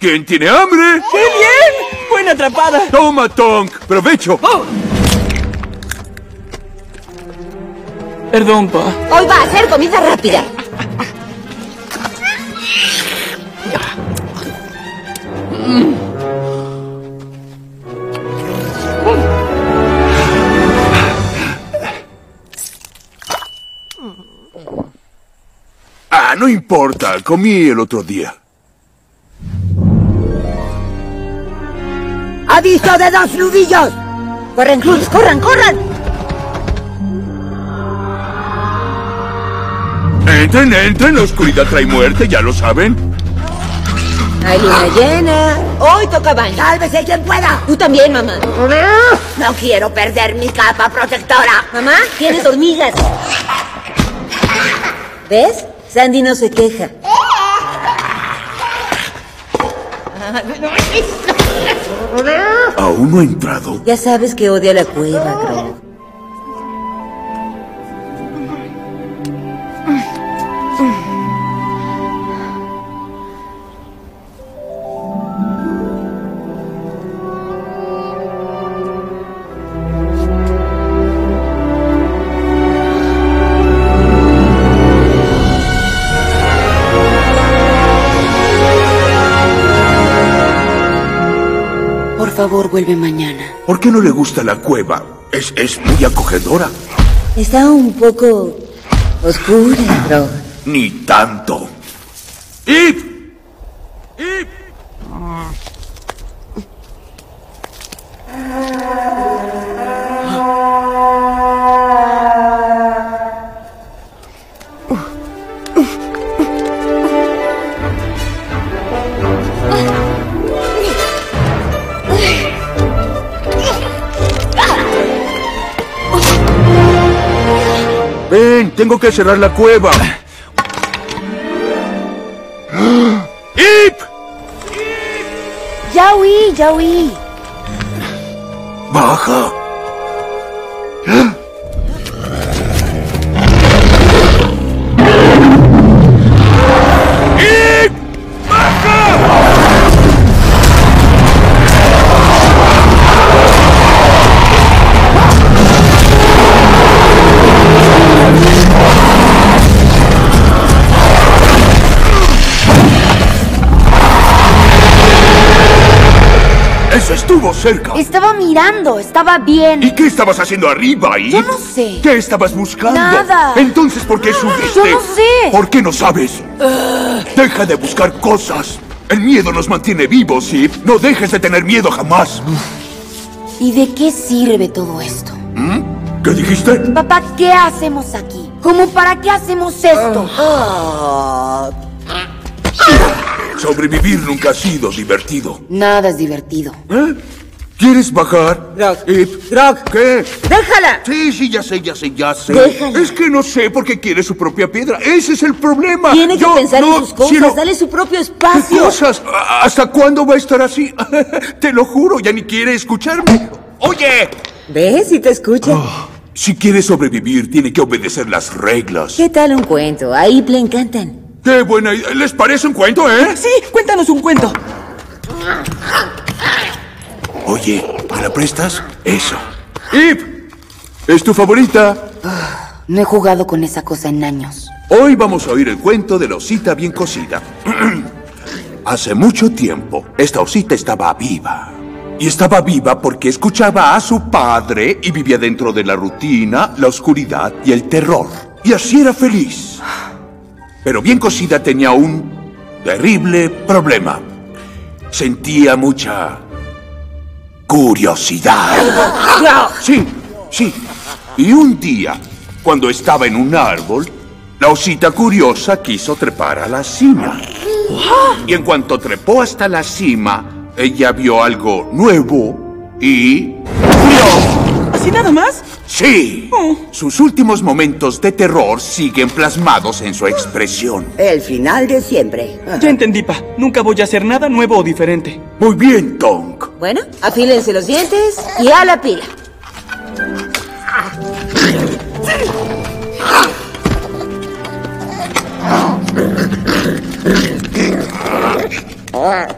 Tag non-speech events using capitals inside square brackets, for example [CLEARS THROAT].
¿Quién tiene hambre? ¡Qué bien! ¡Buena atrapada! Toma, Tonk. Provecho. ¡Oh! Perdón, pa. Hoy va a ser comida rápida. Ah, no importa. Comí el otro día. ¡Aviso de dos nudillos! ¡Corren, Cruz! ¡Corran, corran! Entren, entren. La oscuridad trae muerte, ya lo saben. Hay luna llena. Hoy toca baño. Sálvese quien pueda. Tú también, mamá. No quiero perder mi capa protectora. Mamá, tienes hormigas. ¿Ves? Sandy no se queja. Aún no ha entrado. Ya sabes que odia la cueva, Grog. Favor, vuelve mañana. ¿Por qué no le gusta la cueva? Es, es muy acogedora. Está un poco oscura, Grog. Ni tanto. ¡Ip! Ven, tengo que cerrar la cueva. [GASPS] ¡Ip! Ya huí, ya huí. Baja. Eso estuvo cerca. Estaba mirando, estaba bien. ¿Y qué estabas haciendo arriba, Ip? Yo no sé. ¿Qué estabas buscando? Nada. Entonces, ¿por qué subiste? Yo no sé. ¿Por qué no sabes? Deja de buscar cosas. El miedo nos mantiene vivos, Ip. No dejes de tener miedo jamás. ¿Y de qué sirve todo esto? ¿Qué dijiste? Papá, ¿qué hacemos aquí? ¿Cómo para qué hacemos esto? Sobrevivir nunca ha sido divertido. Nada es divertido. ¿Eh? ¿Quieres bajar? Grog. Ip. Grog. ¿Qué? ¡Déjala! Sí, sí, ya sé, ya sé, ya sé. Déjala. Es que no sé por qué quiere su propia piedra. Ese es el problema. Tiene que Yo pensar no en sus cosas. quiero- Dale su propio ¿Qué espacio. cosas? ¿A- ¿Hasta cuándo va a estar así? [LAUGHS] Te lo juro, ya ni quiere escucharme. Oye, ¿Ves? Si te escucha. si quiere sobrevivir, tiene que obedecer las reglas. ¿Qué tal un cuento? A Ip le encantan. Qué buena idea. ¿Les parece un cuento, eh? Sí, cuéntanos un cuento. Oye, ¿me la prestas? Eso. Ip, ¿es tu favorita? No he jugado con esa cosa en años. Hoy vamos a oír el cuento de la osita bien cocida. [CLEARS THROAT] Hace mucho tiempo, esta osita estaba viva. Y estaba viva porque escuchaba a su padre y vivía dentro de la rutina, la oscuridad y el terror. Y así era feliz. Pero bien cocida tenía un terrible problema. Sentía mucha curiosidad. Sí, sí. Y un día, cuando estaba en un árbol, la osita curiosa quiso trepar a la cima. Y en cuanto trepó hasta la cima, ella vio algo nuevo y... ¿Así nada más? Sí. Oh. Sus últimos momentos de terror siguen plasmados en su expresión. El final de siempre. Ya entendí, Pa. Nunca voy a hacer nada nuevo o diferente. Muy bien, Tonk. Bueno, afílense los dientes y a la pila. Ah.